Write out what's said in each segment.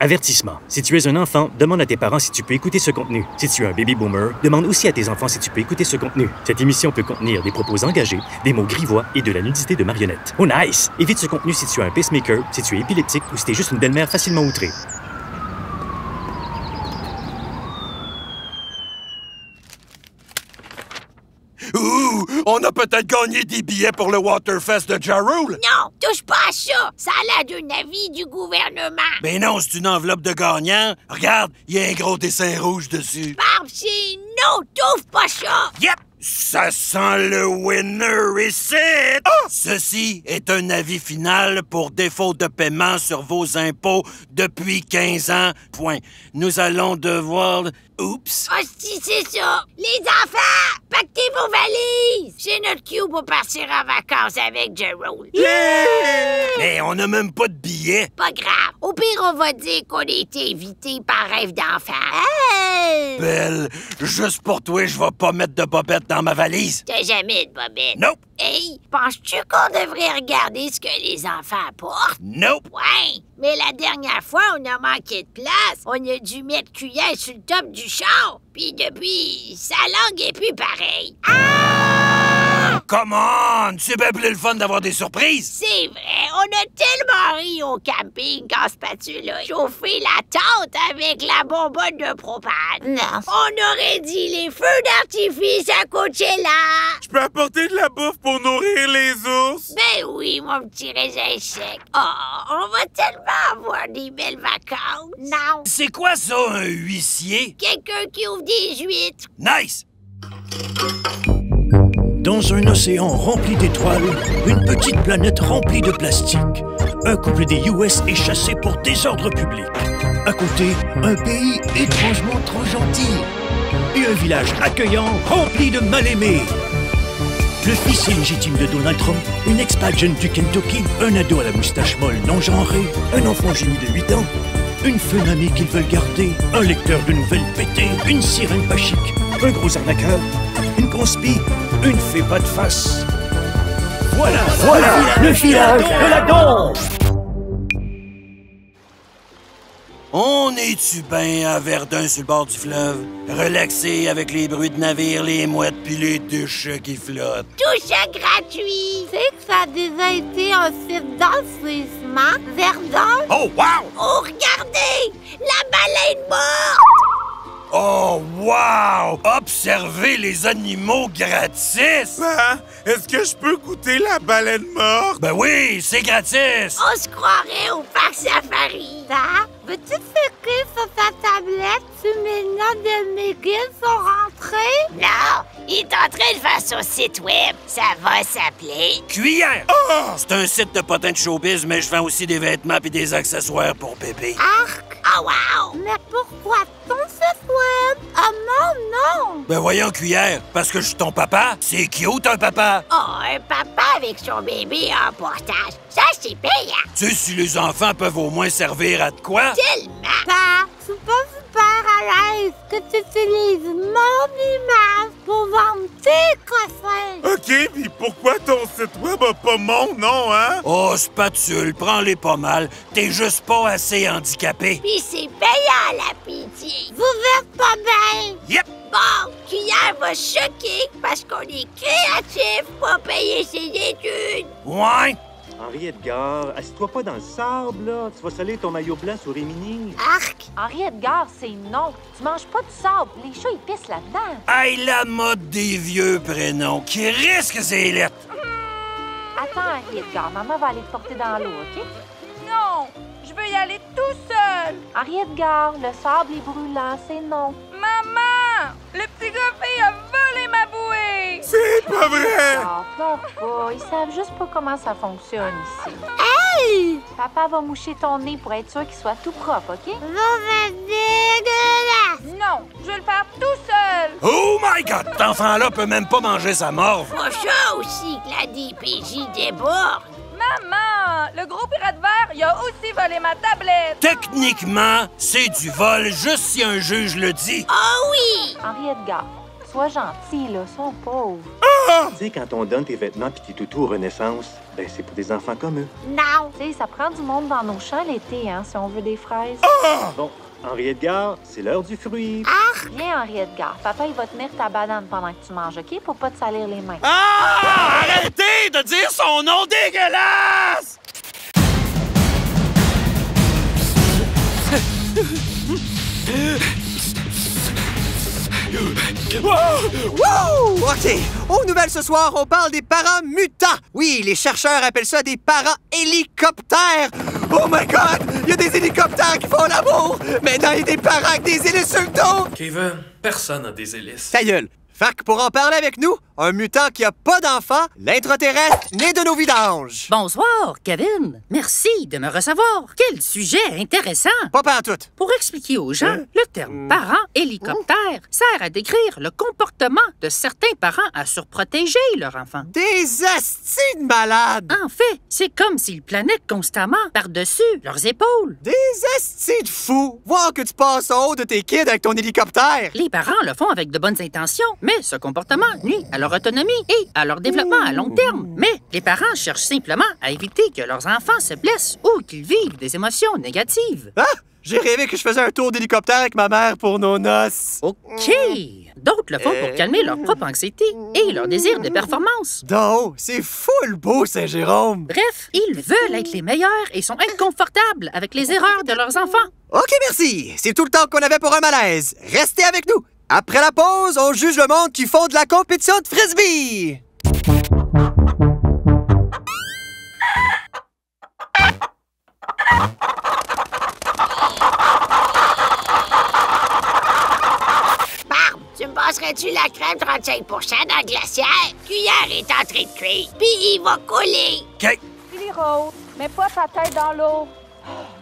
Avertissement. Si tu es un enfant, demande à tes parents si tu peux écouter ce contenu. Si tu es un baby boomer, demande aussi à tes enfants si tu peux écouter ce contenu. Cette émission peut contenir des propos engagés, des mots grivois et de la nudité de marionnettes. Oh nice! Évite ce contenu si tu as un pacemaker, si tu es épileptique ou si tu es juste une belle-mère facilement outrée. Ouh! On a peut-être gagné des billets pour le Waterfest de Jarul! Non, touche pas à ça. Ça a l'air d'un avis du gouvernement. Ben non, c'est une enveloppe de gagnant. Regarde, il y a un gros dessin rouge dessus. Barbe, c'est non, touche pas ça. Yep! Ça sent le winner ici! Ceci est un avis final pour défaut de paiement sur vos impôts depuis 15 ans. Point. Nous allons devoir... Oups! Hostie, c'est ça. Les enfants, pactez vos valises. C'est notre cue pour partir en vacances avec Jerome. Mais on n'a même pas de billets. Pas grave. Au pire, on va dire qu'on a été invité par rêve d'enfant. Belle, juste pour toi, je vais pas mettre de bobette dans ma valise. T'as jamais de bobette? Nope! Hey, penses-tu qu'on devrait regarder ce que les enfants apportent? Nope! Ouais, mais la dernière fois, on a manqué de place. On a dû mettre cuillère sur le top du char. Puis depuis, sa langue est plus pareille. Ah! Come on! C'est bien plus le fun d'avoir des surprises! C'est vrai, on a tellement ri au camping quand Spatule a chauffé la tente avec la bonbonne de propane. Non. On aurait dit les feux d'artifice à Coachella. Je peux apporter de la bouffe pour nourrir les ours? Ben oui, mon petit raisin sec. Oh, on va tellement avoir des belles vacances. Non. C'est quoi ça, un huissier? Quelqu'un qui ouvre des huîtres. Nice! Dans un océan rempli d'étoiles, une petite planète remplie de plastique. Un couple des US est chassé pour désordre public. À côté, un pays étrangement trop gentil. Et un village accueillant rempli de mal-aimés. Le fils illégitime de Donald Trump, une expat jeune du Kentucky, un ado à la moustache molle non genrée, un enfant génie de 8 ans, une fun amie qu'ils veulent garder, un lecteur de nouvelles pétées, une sirène pas chic, un gros arnaqueur, une conspi, une fée pas de face. Voilà, voilà le village de la danse On est-tu bien à Verdun sur le bord du fleuve? Relaxé avec les bruits de navires, les mouettes puis les déchets qui flottent. Tout ça gratuit. Tu sais que ça a déjà été un site d'enfouissement, Verdun? Oh, wow! Oh, regardez! La baleine morte! Oh, wow! Observez les animaux gratis! Ben, est-ce que je peux goûter la baleine morte? Ben oui, c'est gratis! On se croirait au parc safari. Ça? Veux-tu cliquer sur ta tablette? Si mes notes de McGill sont rentrées? Non, il est en train de faire son site web. Ça va s'appeler... Cuillère! C'est un site de potins de showbiz, mais je vends aussi des vêtements et des accessoires pour bébé. Arc! Oh, wow! Mais pourquoi ton web? Ah non, non! Ben voyons, Cuillère, parce que je suis ton papa. C'est cute, un papa! Oh, un papa avec son bébé en portage. Ça, c'est payant. Tu sais, si les enfants peuvent au moins servir à de quoi? Tellement. Pa, je suis pas super à l'aise que tu utilises mon image pour vendre tes. OK, puis pourquoi ton site web a pas mon nom, hein? Oh, spatule, prends-les pas mal. T'es juste pas assez handicapé. Puis c'est payant, la pitié. Vous êtes pas bien. Yep! Bon, Cuillère va choquer parce qu'on est créatif pour payer ses études. Ouais! Henri Edgar, assis-toi pas dans le sable, là. Tu vas salir ton maillot blanc sur Rémini. Arc! Henri Edgar, c'est non. Tu manges pas du sable. Les chats, ils pissent là-dedans. Aïe, la mode des vieux prénoms qui risque ses lettres? Attends, Henri Edgar. Maman va aller te porter dans l'eau, OK? Non, je veux y aller tout seul. Henri Edgar, le sable est brûlant, c'est non. Maman, le petit gars a. C'est pas vrai! Ah, pleure pas. Ils savent juste pas comment ça fonctionne ici. Hey! Papa va moucher ton nez pour être sûr qu'il soit tout propre, OK? Vous êtes dégueulasse! Non, je veux le faire tout seul. Oh my God! Cet enfant-là peut même pas manger sa morve. Faut ça aussi que la DPJ déborde. Maman, le gros pirate vert, il a aussi volé ma tablette. Techniquement, c'est du vol juste si un juge le dit. Oh oui! Henri Edgar, sois gentil, là. Sont pauvres. Ah! Tu sais, quand on donne tes vêtements pis tes toutous aux Renaissance, ben c'est pour des enfants comme eux. Non. Tu sais, ça prend du monde dans nos champs l'été, hein, si on veut des fraises. Bon, Henri Edgar, c'est l'heure du fruit. Viens, Henri Edgar. Papa, il va tenir ta banane pendant que tu manges, OK? Pour pas te salir les mains. Ah! Arrêtez de dire son nom dégueulasse! Wouh! OK. Aux nouvelles ce soir, on parle des parents mutants. Oui, les chercheurs appellent ça des parents hélicoptères. Oh my God! Il y a des hélicoptères qui font l'amour! Maintenant, il y a des parents avec des hélices sur le dos! Kevin, personne n'a des hélices. Ta gueule! Que pour en parler avec nous, un mutant qui a pas d'enfant, l'intraterrestre né de nos vidanges. Bonsoir, Kevin. Merci de me recevoir. Quel sujet intéressant. Pas pas tout. Pour expliquer aux gens, le terme parent hélicoptère sert à décrire le comportement de certains parents à surprotéger leur enfant. Des astis de malades! En fait, c'est comme s'ils planaient constamment par-dessus leurs épaules. Des astis de fous! Voir que tu passes en haut de tes kids avec ton hélicoptère! Les parents le font avec de bonnes intentions, mais ce comportement nuit à leur autonomie et à leur développement à long terme. Mais les parents cherchent simplement à éviter que leurs enfants se blessent ou qu'ils vivent des émotions négatives. Ah! J'ai rêvé que je faisais un tour d'hélicoptère avec ma mère pour nos noces. OK. D'autres le font pour calmer leur propre anxiété et leur désir de performance. Donc, c'est full beau, Saint-Jérôme! Bref, ils veulent être les meilleurs et sont inconfortables avec les erreurs de leurs enfants. OK, merci. C'est tout le temps qu'on avait pour un malaise. Restez avec nous. Après la pause, on juge le monde qui font de la compétition de frisbee. Barbe, tu me passerais-tu la crème 35 dans le glacière? Cuillère est en train de cuire, puis il va couler. OK. Lily Rose, mets pas ta tête dans l'eau.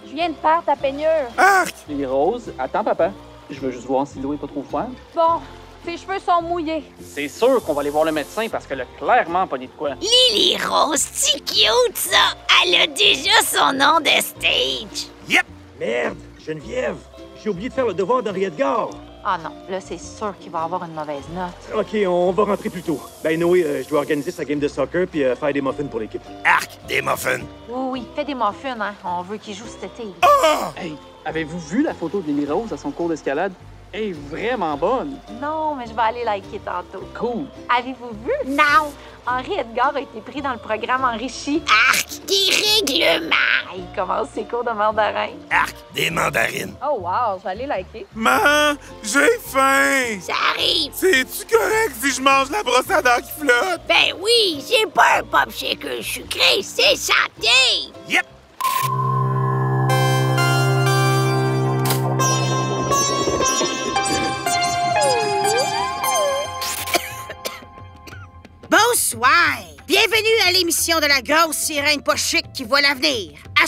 Je viens de perdre ta peignure. Arc! Lily Rose, attends, papa. Je veux juste voir si l'eau est pas trop froide. Bon, tes cheveux sont mouillés. C'est sûr qu'on va aller voir le médecin parce qu'elle a clairement pogné de quoi. Lily Rose, c'est cute, ça! Elle a déjà son nom de stage. Yep! Merde, Geneviève, j'ai oublié de faire le devoir d'Henri Edgar. Ah non, là, c'est sûr qu'il va avoir une mauvaise note. OK, on va rentrer plus tôt. Ben, Noé, euh, je dois organiser sa game de soccer puis euh, faire des muffins pour l'équipe. Arc! Des muffins. Oui, oui, fais des muffins, hein. On veut qu'il joue cet été. Hey, avez-vous vu la photo de Rose à son cours d'escalade? Elle est vraiment bonne. Non, mais je vais aller liker tantôt. Cool. Avez-vous vu? Non. Henri Edgar a été pris dans le programme Enrichi. Arc! Des règlements! Ah, il commence ses cours de mandarin. Arc! Des mandarines. Oh wow, je vais aller liker. Man, j'ai faim! Ça arrive! C'est-tu correct si je mange la brosse à dents qui flotte? Ben oui, c'est pas un pop shaker sucré, c'est santé! Yep! L'émission de la grosse sirène pas chic qui voit l'avenir. À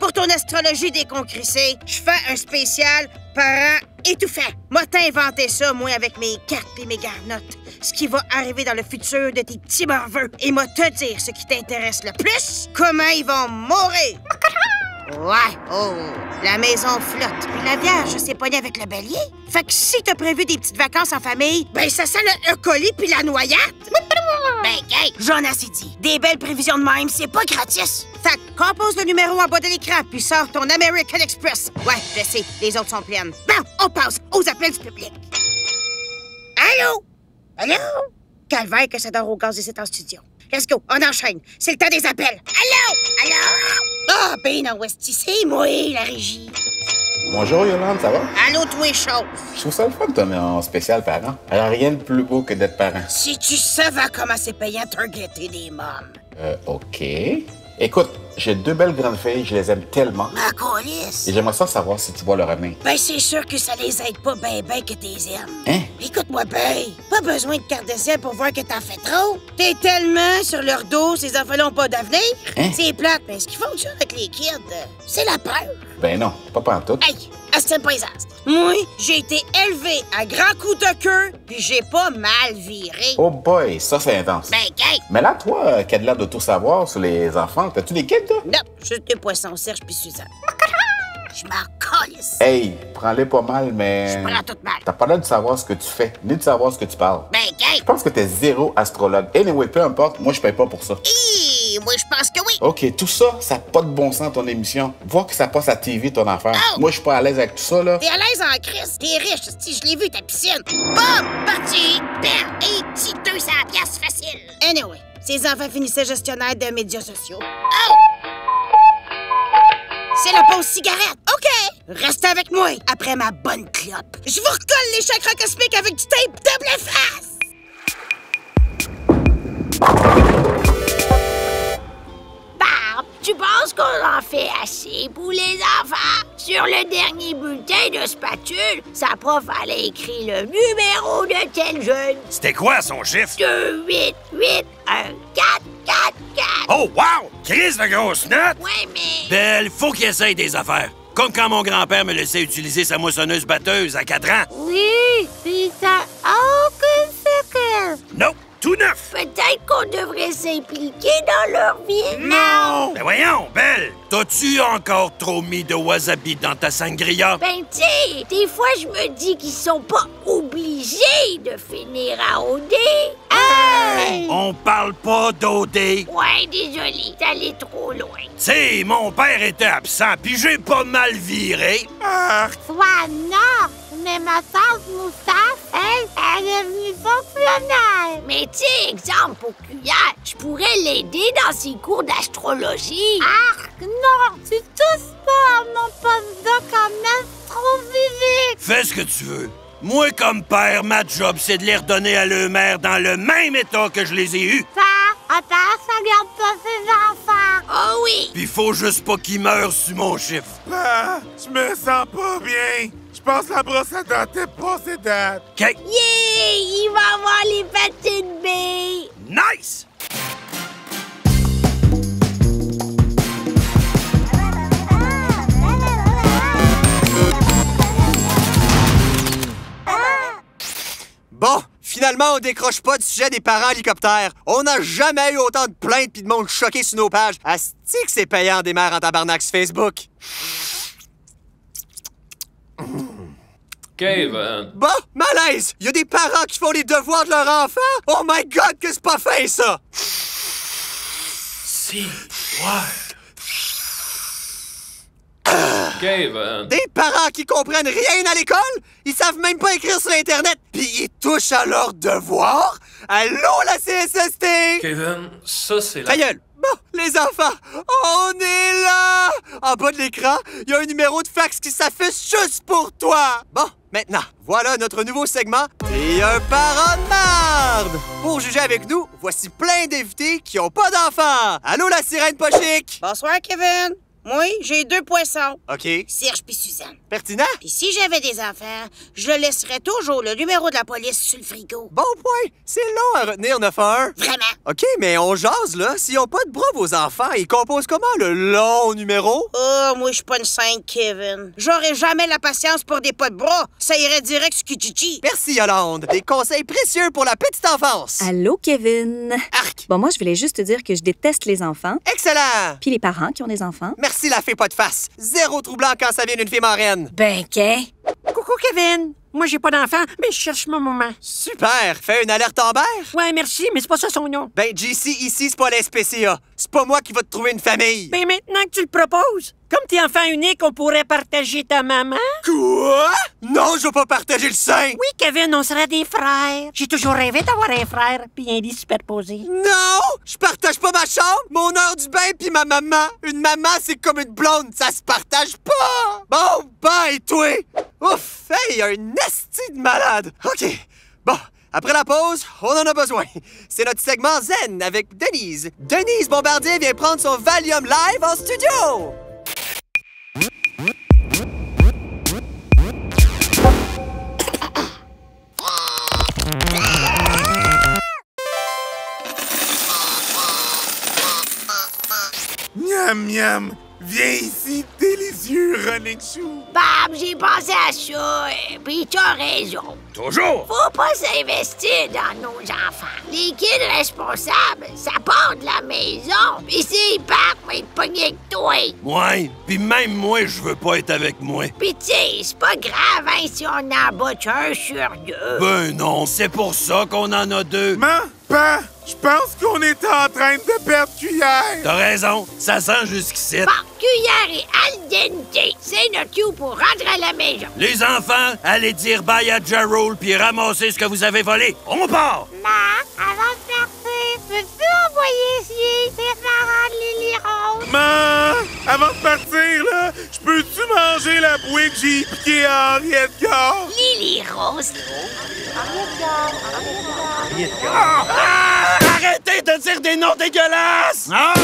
pour ton astrologie déconcrissée, je fais un spécial parents étouffants. Moi, t'as inventé ça, moi, avec mes cartes et mes garnottes. Ce qui va arriver dans le futur de tes petits morveux. Et moi, te dire ce qui t'intéresse le plus, comment ils vont mourir. Ouais, oh, la maison flotte. Puis la Vierge s'est pognée avec le bélier. Fait que si t'as prévu des petites vacances en famille, ben ça sent le E. coli puis la noyade. Ben, gay, j'en ai assez dit. Des belles prévisions de même, c'est pas gratis. Fait que compose le numéro en bas de l'écran puis sors ton American Express. Ouais, je sais, les autres sont pleines. Bon, on passe aux appels du public. Allô? Allô? Calvaire que ça dort au gaz ici en studio. Let's go, on enchaîne. C'est le temps des appels. Allô? Allô? Ah, ben non, Westy, c'est moi, la régie. Bonjour Yolande, ça va? Allô, toi, chose. Je trouve ça le fun de tomber en spécial parent. Alors rien de plus beau que d'être parent. Si tu savais comment c'est payant targeter des mômes. Euh, ok. Écoute, j'ai deux belles grandes filles, je les aime tellement. Ma colisse. Et j'aimerais ça savoir si tu vois leur aimé. Ben, c'est sûr que ça les aide pas ben ben que t'es aimes. Hein? Écoute-moi ben, pas besoin de carte de ciel pour voir que t'en fais trop. T'es tellement sur leur dos, ces enfants n'ont pas d'avenir. Hein? C'est plate, mais ce qui fonctionne avec les kids, c'est la peur. Ben non, pas pantoute. Hey, Astin Paysastre. Moi, j'ai été élevé à grands coups de queue, puis j'ai pas mal viré. Oh boy, ça c'est intense. Ben, gay. Mais là, toi, euh, qui as de l'air de tout savoir sur les enfants, t'as-tu des kids, toi? Non, juste deux poissons, Serge puis Suzanne. Je m'en police. Hey, prends-les pas mal, mais. Je prends tout mal. T'as pas l'air de savoir ce que tu fais, ni de savoir ce que tu parles. Ben, gay. Je pense que t'es zéro astrologue. Anyway, peu importe, moi je paye pas pour ça. Hi, moi, je pense que oui. OK, tout ça, ça n'a pas de bon sens ton émission. Voir que ça passe à TV ton affaire. Oh. Moi je suis pas à l'aise avec tout ça là. T'es à l'aise en crise, t'es riche, si je l'ai vu ta piscine. Bob, parti, bam, et petit 200 piastres facile. Anyway, ces enfants finissaient gestionnaires de médias sociaux. Oh! C'est la pause cigarette. OK. Restez avec moi après ma bonne clope. Je vous recolle les chakras cosmiques avec du tape double face. Barbe, tu penses qu'on en fait assez pour les enfants? Sur le dernier bulletin de spatule, sa prof allait écrit le numéro de tel jeune. C'était quoi son chiffre? 2, 8, 8, 1, 4, 4, 4. Oh, wow! Crise de grosse note! Ouais, mais... Belle, faut qu'il essaye des affaires. Comme quand mon grand-père me laissait utiliser sa moissonneuse batteuse à 4 ans. Oui, puis ça aucun secret. Non, tout neuf! Peut-être qu'on devrait s'impliquer dans leur vie. Non! Ben voyons, Belle! T'as-tu encore trop mis de wasabi dans ta sangria? Ben, tu sais, des fois, je me dis qu'ils sont pas obligés de finir à OD. Hey! On parle pas d'OD. Ouais, désolé, allé trop loin. T'sais, mon père était absent, puis j'ai pas mal viré. Soit non, mais ma tante Moustache, elle, elle est venue fonctionnaire. Mais tu exemple, pour cuillère, je pourrais l'aider dans ses cours d'astrologie. Arc, non, tu touches pas à mon postdoc en astrophysique. Fais ce que tu veux. Moi, comme père, ma job, c'est de les redonner à leur mère dans le même état que je les ai eus. Ça, attends, ça garde pas ses enfants. Oh oui! Puis faut juste pas qu'ils meurent sur mon chiffre. Ah, je me sens pas bien. Je pense que la brosse à dents est passée date. OK. Yeah! Il va avoir les patines B! Nice! Finalement, on décroche pas du sujet des parents hélicoptères. On n'a jamais eu autant de plaintes pis de monde choqué sur nos pages. Asti que c'est payant des mères en tabarnak sur Facebook. Kevin. Bon, malaise! Y a des parents qui font les devoirs de leur enfant? Oh my god, que c'est pas fin, ça! Si, ouais. Kevin. Des parents qui comprennent rien à l'école? Ils savent même pas écrire sur Internet, puis ils touchent à leurs devoirs? Allô, la CSST? Kevin, ça c'est la... Ta gueule! Bon, les enfants, on est là! En bas de l'écran, il y a un numéro de fax qui s'affiche juste pour toi! Bon, maintenant, voilà notre nouveau segment T'es un parent de marde! Pour juger avec nous, voici plein d'invités qui ont pas d'enfants! Allô, la sirène pas chic? Bonsoir, Kevin. Moi, j'ai deux poissons. OK. Serge puis Suzanne. Pertinent? Puis si j'avais des enfants, je laisserais toujours le numéro de la police sur le frigo. Bon point! C'est long à retenir 911. Vraiment? OK, mais on jase, là. S'ils ont pas de bras, vos enfants, ils composent comment le long numéro? Oh, moi, je suis pas une sainte, Kevin. J'aurais jamais la patience pour des pas de bras. Ça irait direct sur Kijiji. Merci, Yolande. Des conseils précieux pour la petite enfance. Allô, Kevin? Arc. Bon, moi, je voulais juste te dire que je déteste les enfants. Excellent! Puis les parents qui ont des enfants. Merci, la fée pas de face. Zéro troublant quand ça vient d'une fille marraine. Ben, qu'est? Coucou, Kevin. Moi, j'ai pas d'enfant, mais je cherche ma maman. Super! Fais une alerte Amber? Ouais, merci, mais c'est pas ça son nom. Ben, JC, ici, c'est pas la SPCA. C'est pas moi qui va te trouver une famille. Ben, maintenant que tu le proposes, comme t'es enfant unique, on pourrait partager ta maman? Quoi? Non, je vais pas partager le sein! Oui, Kevin, on serait des frères. J'ai toujours rêvé d'avoir un frère puis un lit superposé. Non! Je partage pas ma chambre, mon heure du bain puis ma maman. Une maman, c'est comme une blonde, ça se partage pas! Bon, bye, toi! Ouf! Hey, un esti de malade! OK. Bon, après la pause, on en a besoin. C'est notre segment Zen avec Denise. Denise Bombardier vient prendre son Valium live en studio! Miam, miam. Viens ici, délicieux vieux running shoe. Bob, j'ai pensé à ça, euh, puis t'as raison. Toujours! Faut pas s'investir dans nos enfants. Les kids responsables, ça part de la maison. Pis s'ils partent, va être pognés avec toi. Ouais, puis même moi, je veux pas être avec moi. Pis tu sais, c'est pas grave, hein, si on en bat un sur deux. Ben non, c'est pour ça qu'on en a deux. Maman, pa, je pense qu'on est en train de perdre cuillère. T'as raison, ça sent jusqu'ici. Bon, cuillère et al dente. C'est notre cue pour rentrer à la maison. Les enfants, allez dire bye à Jarrell puis ramasser ce que vous avez volé. On part! Ma, avant de partir, peux-tu envoyer ici tes parents de? Maman, avant de partir, là, je peux-tu manger la bouée que j'ai piquée à Henriette Gare? Lily Rose. Ah! Arrêtez de dire des noms dégueulasses! Ah!